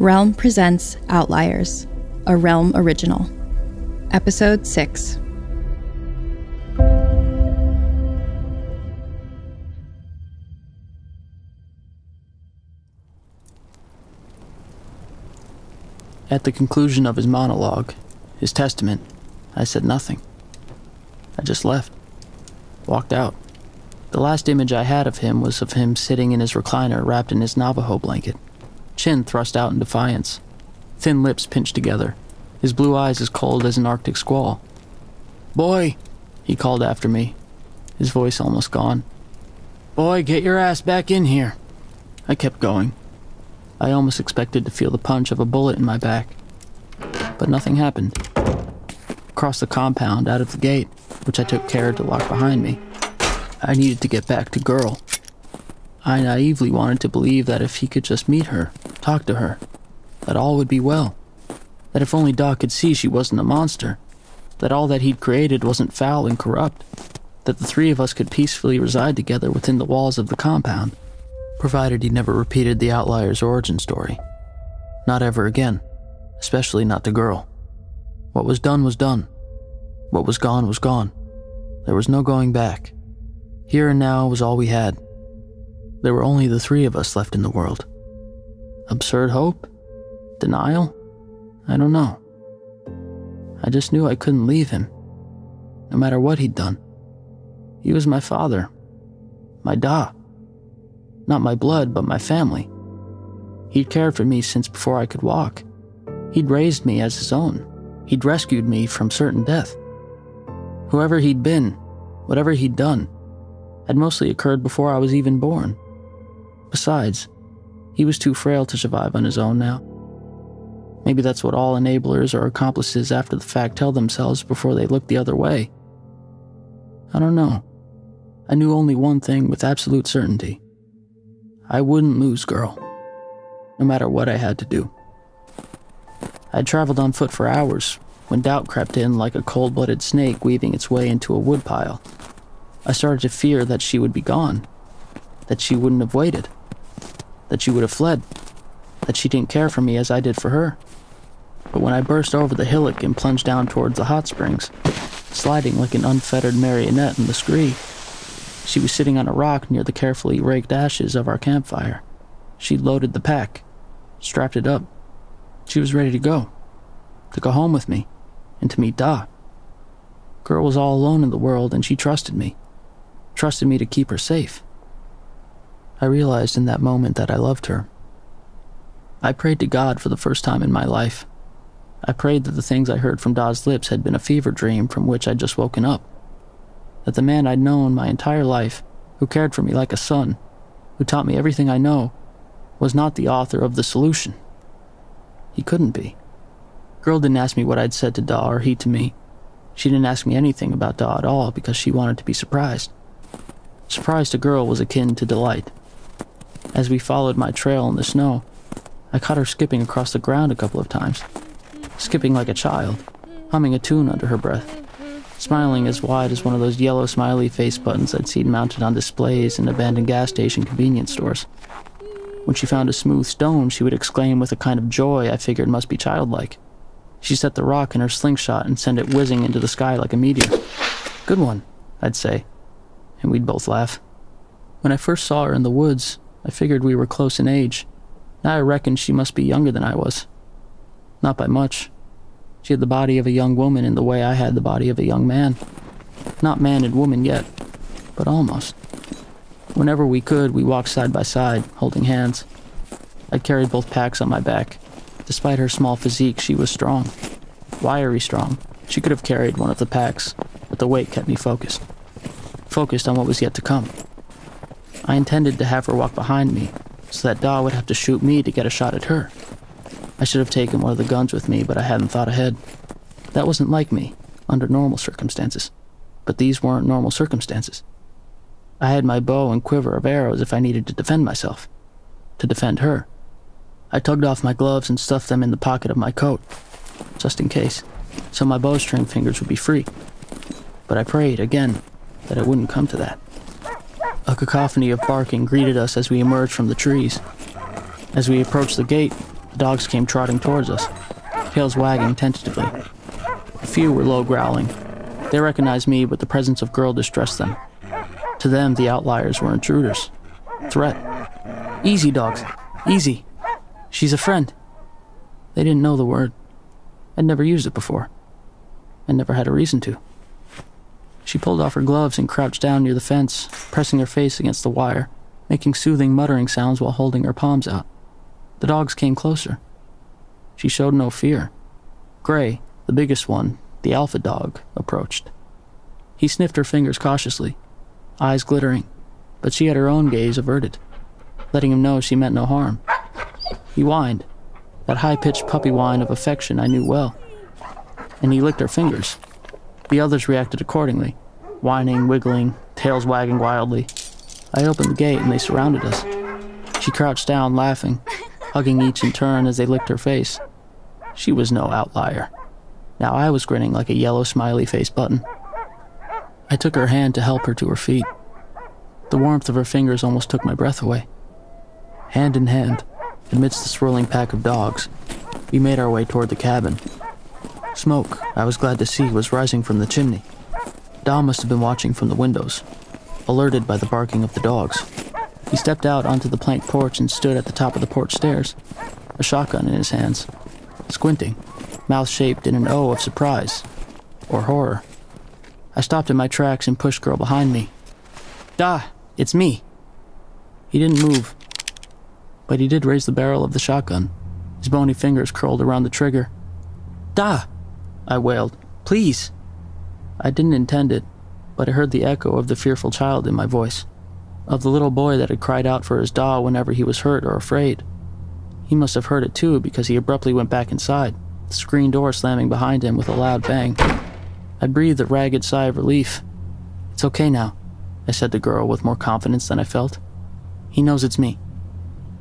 Realm presents Outliers, a Realm original. Episode 6. At the conclusion of his monologue, his testament, I said nothing. I just left, walked out. The last image I had of him was of him sitting in his recliner wrapped in his Navajo blanket, chin thrust out in defiance, thin lips pinched together, his blue eyes as cold as an Arctic squall. Boy, he called after me, his voice almost gone. Boy, get your ass back in here. I kept going. I almost expected to feel the punch of a bullet in my back. But nothing happened. Across the compound, out of the gate, which I took care to lock behind me, I needed to get back to Girl. I naively wanted to believe that if he could just meet her, talk to her, that all would be well. That if only Doc could see she wasn't a monster, that all that he'd created wasn't foul and corrupt, that the three of us could peacefully reside together within the walls of the compound provided he never repeated the outlier's origin story. Not ever again, especially not the girl. What was done was done. What was gone was gone. There was no going back. Here and now was all we had. There were only the three of us left in the world. Absurd hope? Denial? I don't know. I just knew I couldn't leave him, no matter what he'd done. He was my father, my Da. Not my blood, but my family. He'd cared for me since before I could walk. He'd raised me as his own. He'd rescued me from certain death. Whoever he'd been, whatever he'd done, had mostly occurred before I was even born. Besides, he was too frail to survive on his own now. Maybe that's what all enablers or accomplices after the fact tell themselves before they look the other way. I don't know. I knew only one thing with absolute certainty. I wouldn't lose girl, no matter what I had to do. I'd traveled on foot for hours when doubt crept in like a cold blooded snake weaving its way into a woodpile. I started to fear that she would be gone, that she wouldn't have waited, that she would have fled, that she didn't care for me as I did for her. But when I burst over the hillock and plunged down towards the hot springs, sliding like an unfettered marionette in the scree, she was sitting on a rock near the carefully raked ashes of our campfire. She'd loaded the pack, strapped it up. She was ready to go. To go home with me, and to meet Da. Girl was all alone in the world, and she trusted me. Trusted me to keep her safe. I realized in that moment that I loved her. I prayed to God for the first time in my life. I prayed that the things I heard from Da's lips had been a fever dream from which I'd just woken up that the man I'd known my entire life, who cared for me like a son, who taught me everything I know, was not the author of the solution. He couldn't be. Girl didn't ask me what I'd said to Da or he to me. She didn't ask me anything about Da at all because she wanted to be surprised. Surprise to Girl was akin to delight. As we followed my trail in the snow, I caught her skipping across the ground a couple of times, skipping like a child, humming a tune under her breath smiling as wide as one of those yellow smiley face buttons I'd seen mounted on displays in abandoned gas station convenience stores. When she found a smooth stone, she would exclaim with a kind of joy I figured must be childlike. She set the rock in her slingshot and sent it whizzing into the sky like a meteor. Good one, I'd say, and we'd both laugh. When I first saw her in the woods, I figured we were close in age. Now I reckoned she must be younger than I was. Not by much. She had the body of a young woman in the way I had the body of a young man. Not man and woman yet, but almost. Whenever we could, we walked side by side, holding hands. I carried both packs on my back. Despite her small physique, she was strong. Wiry strong. She could have carried one of the packs, but the weight kept me focused. Focused on what was yet to come. I intended to have her walk behind me, so that Da would have to shoot me to get a shot at her. I should have taken one of the guns with me, but I hadn't thought ahead. That wasn't like me, under normal circumstances. But these weren't normal circumstances. I had my bow and quiver of arrows if I needed to defend myself. To defend her. I tugged off my gloves and stuffed them in the pocket of my coat, just in case, so my bowstring fingers would be free. But I prayed, again, that it wouldn't come to that. A cacophony of barking greeted us as we emerged from the trees. As we approached the gate, The dogs came trotting towards us, tails wagging tentatively. A few were low growling. They recognized me, but the presence of girl distressed them. To them, the outliers were intruders. Threat. Easy, dogs. Easy. She's a friend. They didn't know the word. I'd never used it before. I never had a reason to. She pulled off her gloves and crouched down near the fence, pressing her face against the wire, making soothing muttering sounds while holding her palms out. The dogs came closer. She showed no fear. Gray, the biggest one, the alpha dog, approached. He sniffed her fingers cautiously, eyes glittering, but she had her own gaze averted, letting him know she meant no harm. He whined, that high pitched puppy whine of affection I knew well, and he licked her fingers. The others reacted accordingly, whining, wiggling, tails wagging wildly. I opened the gate and they surrounded us. She crouched down, laughing, hugging each in turn as they licked her face. She was no outlier. Now I was grinning like a yellow smiley face button. I took her hand to help her to her feet. The warmth of her fingers almost took my breath away. Hand in hand, amidst the swirling pack of dogs, we made our way toward the cabin. Smoke, I was glad to see, was rising from the chimney. Dom must have been watching from the windows, alerted by the barking of the dogs. He stepped out onto the plank porch and stood at the top of the porch stairs, a shotgun in his hands, squinting, mouth shaped in an O of surprise or horror. I stopped in my tracks and pushed girl behind me. Da, it's me. He didn't move, but he did raise the barrel of the shotgun, his bony fingers curled around the trigger. Da, I wailed. Please. I didn't intend it, but I heard the echo of the fearful child in my voice, of the little boy that had cried out for his doll whenever he was hurt or afraid. He must have heard it too because he abruptly went back inside, the screen door slamming behind him with a loud bang. I breathed a ragged sigh of relief. It's okay now, I said to the girl with more confidence than I felt. He knows it's me.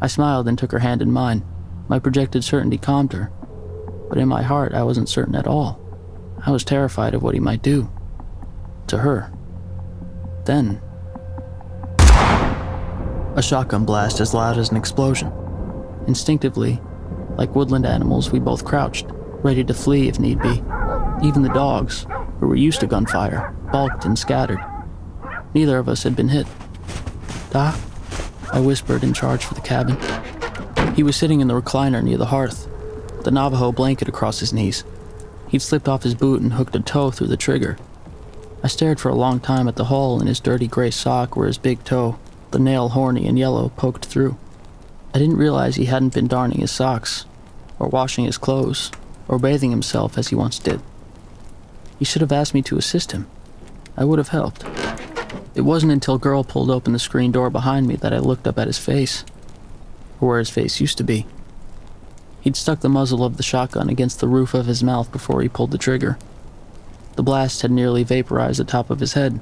I smiled and took her hand in mine. My projected certainty calmed her. But in my heart, I wasn't certain at all. I was terrified of what he might do. To her. Then. A shotgun blast as loud as an explosion. Instinctively, like woodland animals, we both crouched, ready to flee if need be. Even the dogs, who were used to gunfire, balked and scattered. Neither of us had been hit. Da? I whispered and charged for the cabin. He was sitting in the recliner near the hearth, the Navajo blanket across his knees. He'd slipped off his boot and hooked a toe through the trigger. I stared for a long time at the hole in his dirty gray sock where his big toe, the nail horny and yellow, poked through. I didn't realize he hadn't been darning his socks, or washing his clothes, or bathing himself as he once did. He should have asked me to assist him. I would have helped. It wasn't until Girl pulled open the screen door behind me that I looked up at his face, or where his face used to be. He'd stuck the muzzle of the shotgun against the roof of his mouth before he pulled the trigger. The blast had nearly vaporized the top of his head.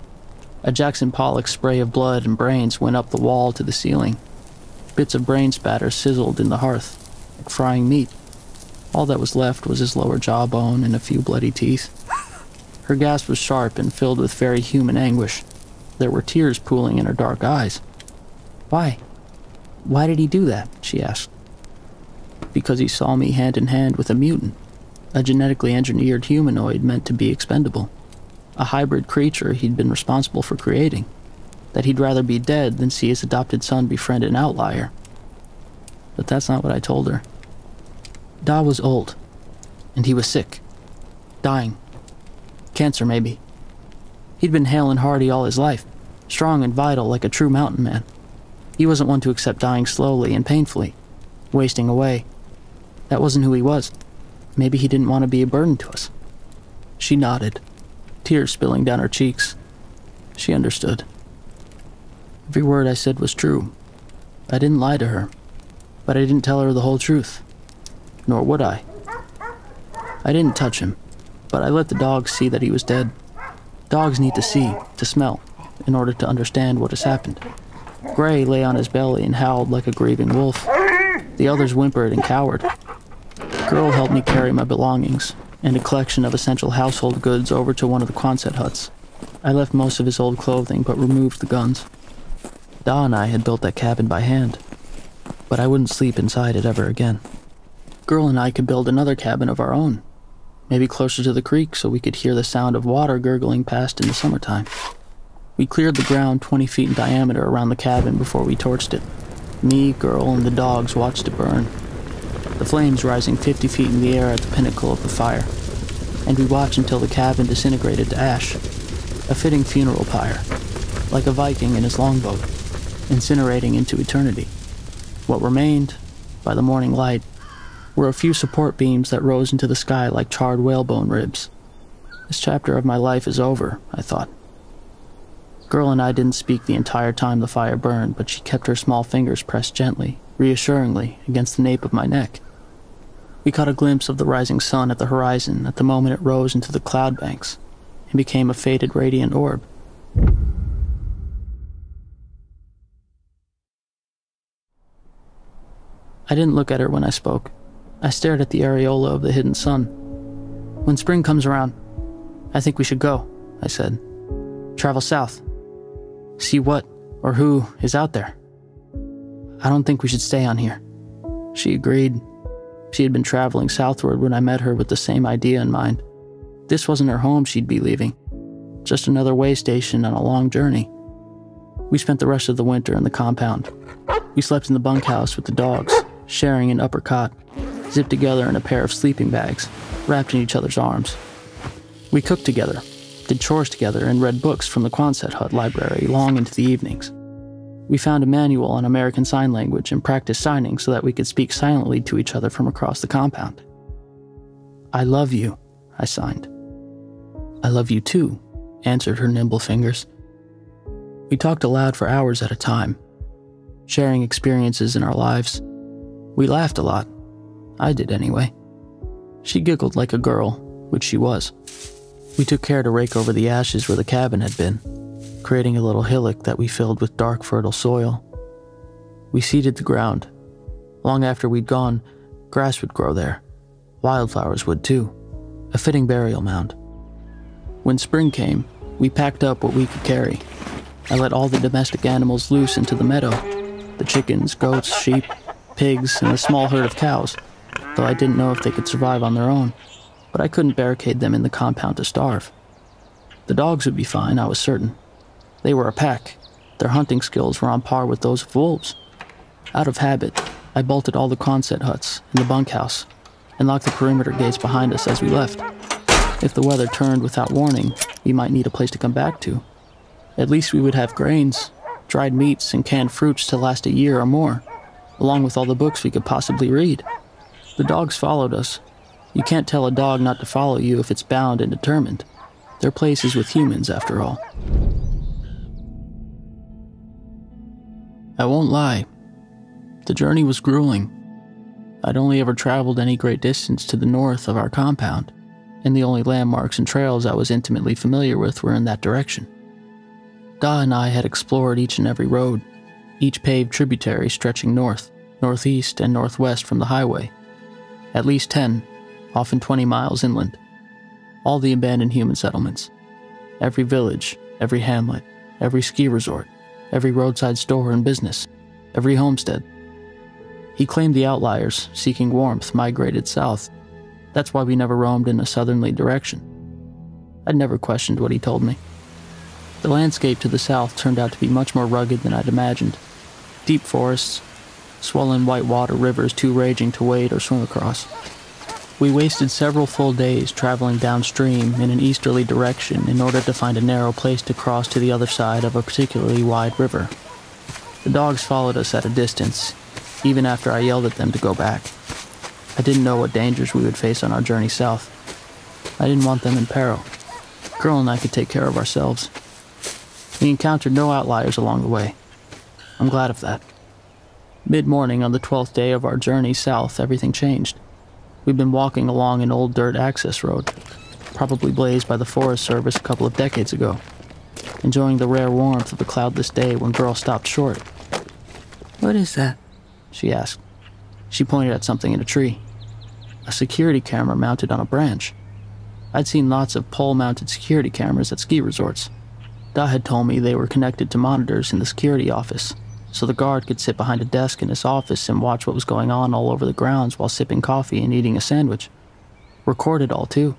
A Jackson Pollock spray of blood and brains went up the wall to the ceiling. Bits of brain spatter sizzled in the hearth, like frying meat. All that was left was his lower jawbone and a few bloody teeth. Her gasp was sharp and filled with very human anguish. There were tears pooling in her dark eyes. Why? Why did he do that? she asked. Because he saw me hand in hand with a mutant, a genetically engineered humanoid meant to be expendable, a hybrid creature he'd been responsible for creating that he'd rather be dead than see his adopted son befriend an outlier. But that's not what I told her. Da was old, and he was sick, dying. Cancer, maybe. He'd been hale and hearty all his life, strong and vital like a true mountain man. He wasn't one to accept dying slowly and painfully, wasting away. That wasn't who he was. Maybe he didn't want to be a burden to us. She nodded, tears spilling down her cheeks. She understood. Every word I said was true. I didn't lie to her, but I didn't tell her the whole truth. Nor would I. I didn't touch him, but I let the dogs see that he was dead. Dogs need to see, to smell, in order to understand what has happened. Gray lay on his belly and howled like a grieving wolf. The others whimpered and cowered. Girl helped me carry my belongings and a collection of essential household goods over to one of the Quonset huts. I left most of his old clothing but removed the guns. Da and I had built that cabin by hand, but I wouldn't sleep inside it ever again. Girl and I could build another cabin of our own, maybe closer to the creek so we could hear the sound of water gurgling past in the summertime. We cleared the ground 20 feet in diameter around the cabin before we torched it. Me, girl, and the dogs watched it burn, the flames rising 50 feet in the air at the pinnacle of the fire. And we watched until the cabin disintegrated to ash, a fitting funeral pyre, like a Viking in his longboat, incinerating into eternity. What remained, by the morning light, were a few support beams that rose into the sky like charred whalebone ribs. This chapter of my life is over, I thought. Girl and I didn't speak the entire time the fire burned, but she kept her small fingers pressed gently, reassuringly, against the nape of my neck. We caught a glimpse of the rising sun at the horizon at the moment it rose into the cloud banks and became a faded radiant orb. I didn't look at her when I spoke. I stared at the areola of the hidden sun. When spring comes around, I think we should go, I said. Travel south. See what or who is out there. I don't think we should stay on here. She agreed. She had been traveling southward when I met her with the same idea in mind. This wasn't her home she'd be leaving, just another way station on a long journey. We spent the rest of the winter in the compound. We slept in the bunkhouse with the dogs, sharing an upper cot, zipped together in a pair of sleeping bags, wrapped in each other's arms. We cooked together, did chores together, and read books from the Quonset hut library long into the evenings. We found a manual on American Sign Language and practiced signing so that we could speak silently to each other from across the compound. I love you, I signed. I love you too, answered her nimble fingers. We talked aloud for hours at a time, sharing experiences in our lives. We laughed a lot. I did anyway. She giggled like a girl, which she was. We took care to rake over the ashes where the cabin had been, creating a little hillock that we filled with dark, fertile soil. We seeded the ground. Long after we'd gone, grass would grow there. Wildflowers would too. A fitting burial mound. When spring came, we packed up what we could carry. I let all the domestic animals loose into the meadow the chickens, goats, sheep, pigs, and a small herd of cows, though I didn't know if they could survive on their own but I couldn't barricade them in the compound to starve. The dogs would be fine, I was certain. They were a pack. Their hunting skills were on par with those of wolves. Out of habit, I bolted all the Quonset huts and the bunkhouse and locked the perimeter gates behind us as we left. If the weather turned without warning, we might need a place to come back to. At least we would have grains, dried meats, and canned fruits to last a year or more, along with all the books we could possibly read. The dogs followed us, you can't tell a dog not to follow you if it's bound and determined. Their place is with humans, after all. I won't lie. The journey was grueling. I'd only ever traveled any great distance to the north of our compound, and the only landmarks and trails I was intimately familiar with were in that direction. Da and I had explored each and every road, each paved tributary stretching north, northeast, and northwest from the highway. At least ten, often 20 miles inland. All the abandoned human settlements. Every village, every hamlet, every ski resort, every roadside store and business, every homestead. He claimed the outliers, seeking warmth, migrated south. That's why we never roamed in a southerly direction. I'd never questioned what he told me. The landscape to the south turned out to be much more rugged than I'd imagined. Deep forests, swollen white water rivers too raging to wade or swim across. We wasted several full days traveling downstream in an easterly direction in order to find a narrow place to cross to the other side of a particularly wide river. The dogs followed us at a distance, even after I yelled at them to go back. I didn't know what dangers we would face on our journey south. I didn't want them in peril. Girl and I could take care of ourselves. We encountered no outliers along the way. I'm glad of that. Mid morning on the twelfth day of our journey south, everything changed. We'd been walking along an old dirt access road, probably blazed by the Forest Service a couple of decades ago, enjoying the rare warmth of a cloudless day when Girl stopped short. What is that? she asked. She pointed at something in a tree. A security camera mounted on a branch. I'd seen lots of pole mounted security cameras at ski resorts. Da had told me they were connected to monitors in the security office, so the guard could sit behind a desk in his office and watch what was going on all over the grounds while sipping coffee and eating a sandwich. Recorded all, too.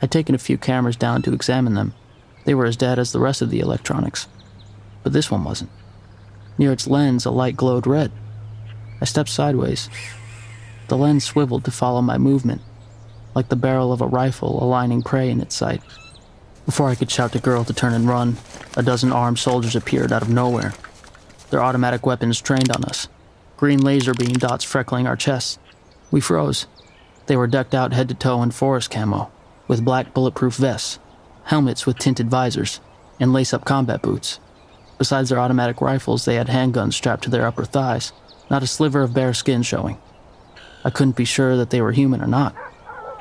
I'd taken a few cameras down to examine them. They were as dead as the rest of the electronics. But this one wasn't. Near its lens, a light glowed red. I stepped sideways. The lens swiveled to follow my movement, like the barrel of a rifle aligning prey in its sight. Before I could shout to Girl to turn and run, a dozen armed soldiers appeared out of nowhere their automatic weapons trained on us. Green laser beam dots freckling our chests. We froze. They were decked out head to toe in forest camo, with black bulletproof vests, helmets with tinted visors, and lace up combat boots. Besides their automatic rifles, they had handguns strapped to their upper thighs, not a sliver of bare skin showing. I couldn't be sure that they were human or not.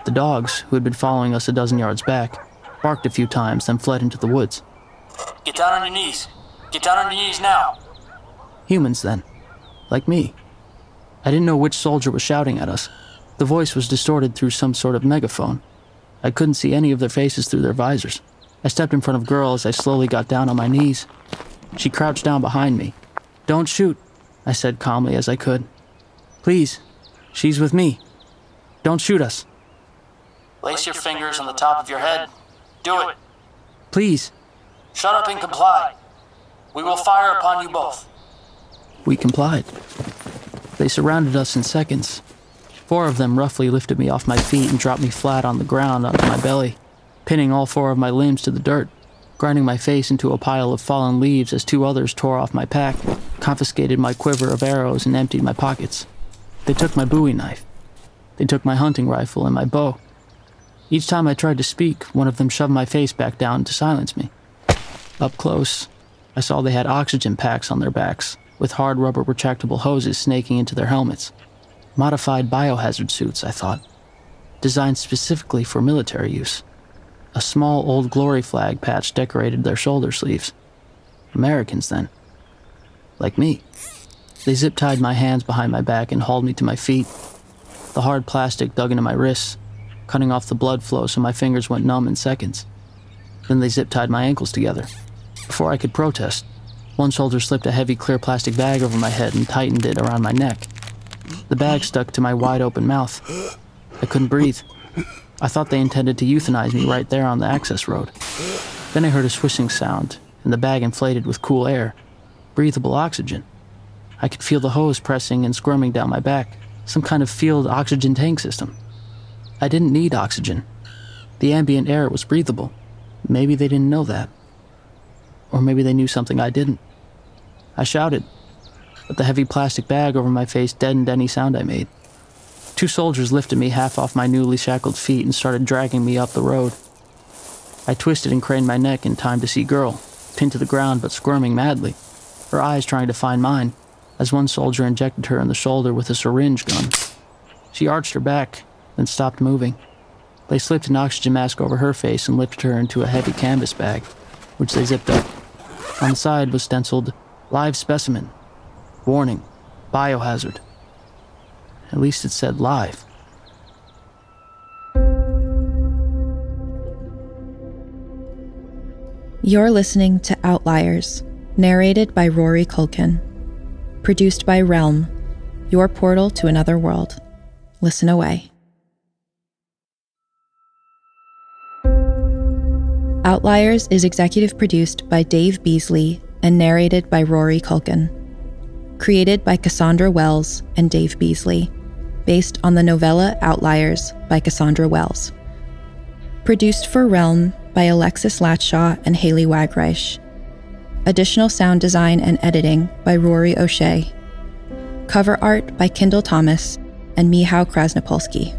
The dogs, who had been following us a dozen yards back, barked a few times, then fled into the woods. Get down on your knees. Get down on your knees now. Humans, then. Like me. I didn't know which soldier was shouting at us. The voice was distorted through some sort of megaphone. I couldn't see any of their faces through their visors. I stepped in front of Girl as I slowly got down on my knees. She crouched down behind me. Don't shoot, I said calmly as I could. Please, she's with me. Don't shoot us. Place your fingers on the top of your head. Do it. Please. Shut up and comply. We will fire upon you both. We complied. They surrounded us in seconds. Four of them roughly lifted me off my feet and dropped me flat on the ground onto my belly, pinning all four of my limbs to the dirt, grinding my face into a pile of fallen leaves as two others tore off my pack, confiscated my quiver of arrows, and emptied my pockets. They took my bowie knife. They took my hunting rifle and my bow. Each time I tried to speak, one of them shoved my face back down to silence me. Up close, I saw they had oxygen packs on their backs, with hard rubber retractable hoses snaking into their helmets. Modified biohazard suits, I thought, designed specifically for military use. A small old glory flag patch decorated their shoulder sleeves. Americans, then. Like me. They zip tied my hands behind my back and hauled me to my feet. The hard plastic dug into my wrists, cutting off the blood flow so my fingers went numb in seconds. Then they zip tied my ankles together. Before I could protest, one soldier slipped a heavy clear plastic bag over my head and tightened it around my neck. The bag stuck to my wide open mouth. I couldn't breathe. I thought they intended to euthanize me right there on the access road. Then I heard a swishing sound, and the bag inflated with cool air, breathable oxygen. I could feel the hose pressing and squirming down my back, some kind of field oxygen tank system. I didn't need oxygen. The ambient air was breathable. Maybe they didn't know that. Or maybe they knew something I didn't. I shouted, but the heavy plastic bag over my face deadened any sound I made. Two soldiers lifted me half off my newly shackled feet and started dragging me up the road. I twisted and craned my neck in time to see Girl, pinned to the ground but squirming madly, her eyes trying to find mine, as one soldier injected her in the shoulder with a syringe gun. She arched her back, then stopped moving. They slipped an oxygen mask over her face and lifted her into a heavy canvas bag, which they zipped up. On the side was stenciled Live specimen. Warning. Biohazard. At least it said live. You're listening to Outliers, narrated by Rory Culkin. Produced by Realm, your portal to another world. Listen away. Outliers is executive produced by Dave Beazley and narrated by Rory Culkin. Created by Cassandra Wells and Dave Beazley, based on the novella Outliers by Cassandra Wells. Produced for Realm by Alexis Latshaw and Haley Wagreich. Additional sound design and editing by Rory O'Shea. Cover art by Kendall Thomas and Mihao Krasnopolsky.